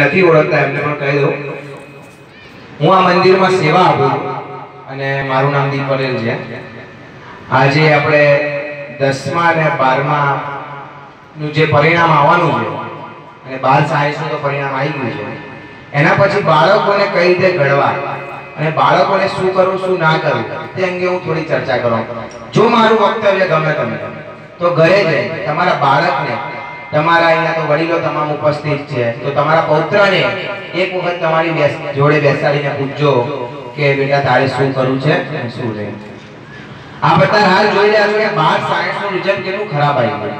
નથી ઓળખતા એમને પણ કહી દઉં. હું આ મંદિરમાં સેવા આપું અને મારું નામ દીપ પટેલ છે. આજે આપણે દસમા અને બારમા નું જે પરિણામ આવવાનું છે, અને બાર સાયન્સનું તો પરિણામ આવી ગયું છે, એના પછી બાળકોને કઈ રીતે ઘડવા અને બાળકોને શું કરવું, શું ના કરવું, તે અંગે હું થોડી ચર્ચા કરવા જો મારું વક્તવ્ય ગમે તમે તો ઘરે જઈ તમારા બાળકને તમારા અહીંયા તો વડીલો તમામ ઉપસ્થિત છે. તો તમારા પૌત્રને એક વખત તમારી જોડે બેસાડીને પૂછજો કે બેટા, તારે શું કરવું છે શું નહીં. આ બધા હાલ જોઈ રહ્યા છો કે બાર સાયન્સનું રિઝલ્ટ કેટલું ખરાબ આવ્યું ગયું.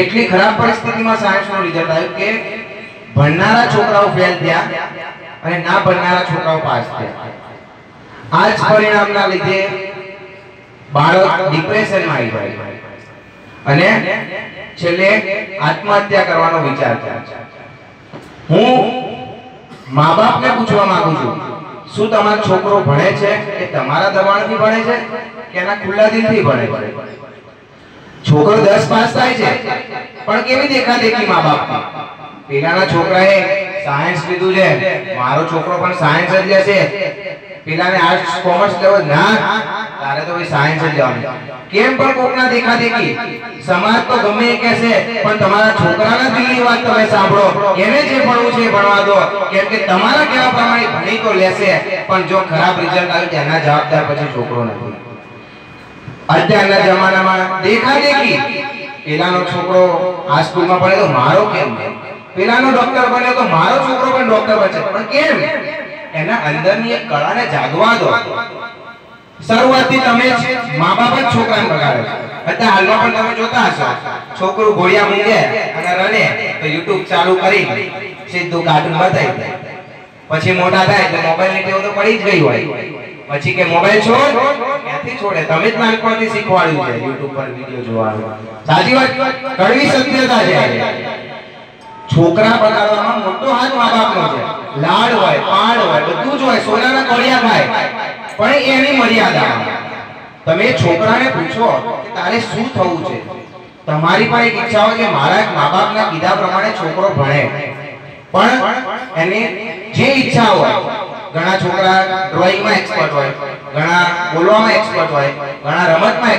એટલી ખરાબ પરિસ્થિતિમાં સાયન્સનું રિઝલ્ટ આવ્યું કે ભણનારા છોકરાઓ ફેલ થયા અને ના ભણનારા છોકરાઓ પાસ થયા. આ જ પરિણામના લીધે બાળક ડિપ્રેશનમાં આવી જાય અને છેલ્લે આત્મહત્યા કરવાનો વિચાર છે. હું મા બાપને પૂછવા માંગુ છું, શું તમારો છોકરો ભણે છે કે તમારા દબાણથી ભણે છે કે એના ખુલ્લા દિલથી ભણે છે? છોકરો 10 પાસ થાય છે, પણ કેવી દેખાદેખી મા બાપ પેલાના છોકરાએ સાયન્સ લીધું છે, મારો છોકરો પણ સાયન્સ જ લેશે. પેલાને આર્ટ્સ કોમર્સ લેવો ના તારે તો ભાઈ સાયન્સ જ લેવાનું કેમ પણ કોકના દેખાદેખી સમાજ તો ગમે એ છે પણ તમારા છોકરાના દિલની વાત તમે સાંભળો. એને જે ભણવું છે ભણવા દો. કેમ કે તમારા કેવા પ્રમાણે ભણી તો લેશે, પણ જો ખરાબ રિઝલ્ટ આવ્યું એના જવાબદાર પછી છોકરો નથી. અત્યારના જમાનામાં દેખા દેખી, પેલાનો છોકરો આ સ્કૂલમાં ભણે તો મારો કેમ? પેલાનો ડોક્ટર બન્યો તો મારો છોકરો પણ ડોક્ટર બનશે. પણ કેમ? એના અંદરની એક કળાને જાગવા દો. શરૂઆતથી તમે મા બાપ જ છોકરાને બગાડે અત્યારે હાલમાં પણ તમે જોતા હશો. છોકરું ઘોડિયા મૂકે અને રડે, તો યુટ્યુબ ચાલુ કરી સીધું કાર્ટૂન બતાવી દે. પછી મોટા થાય એટલે મોબાઈલની ટેવ તો પડી જ ગઈ હોય. પછી કે મોબાઈલ છોડ ક્યાંથી છોડે. તમે જ નાનપણથી શીખવાડ્યું છે યુટ્યુબ પર વિડિયો જોવાનું. સાચી વાત? કડવી સત્યતા છે. છોકરા બગાડવામાં મોટો હાથ મા બાપનો છે. લાડ હોય પાડ હોય, બધું જ હોય, સોનાના કોળિયા થાય પણ એની મર્યાદા. તમે છોકરાને પૂછો કે તારે શું થવું છે? તમારી પણ એક ઈચ્છા હોય કે મારા મા બાપના કીધા પ્રમાણે છોકરો ભણે. પણ એને જે ઈચ્છા હોય, ઘણા છોકરા ડ્રોઈંગમાં એક્સપર્ટ હોય, ઘણા બોલવામાં એક્સપર્ટ હોય, ઘણા રમતમાં